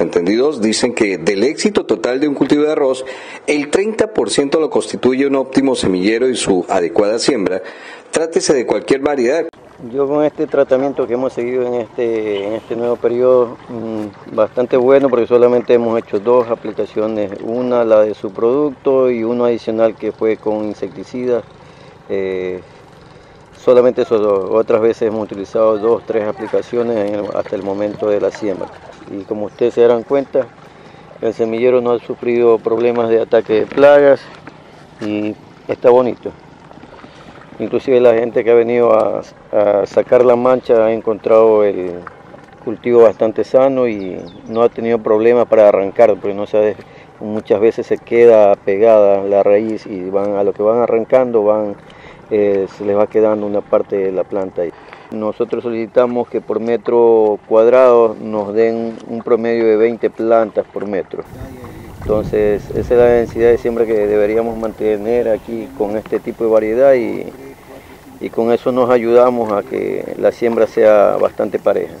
entendidos dicen que del éxito total de un cultivo de arroz, el 30% lo constituye un óptimo semillero y su adecuada siembra, trátese de cualquier variedad. Yo con este tratamiento que hemos seguido en este, en este nuevo periodo, mm, bastante bueno porque solamente hemos hecho dos aplicaciones, una la de su producto y uno adicional que fue con insecticidas. Eh, solamente eso, otras veces hemos utilizado dos, tres aplicaciones hasta el momento de la siembra. Y como ustedes se darán cuenta, el semillero no ha sufrido problemas de ataque de plagas y está bonito. Inclusive la gente que ha venido a, sacar la mancha ha encontrado el cultivo bastante sano y no ha tenido problemas para arrancar, porque no sabe, muchas veces se queda pegada la raíz y van a lo que van arrancando van eh, se les va quedando una parte de la planta. Nosotros solicitamos que por metro cuadrado nos den un promedio de 20 plantas por metro. Entonces, esa es la densidad de siembra que deberíamos mantener aquí con este tipo de variedad y, y con eso nos ayudamos a que la siembra sea bastante pareja.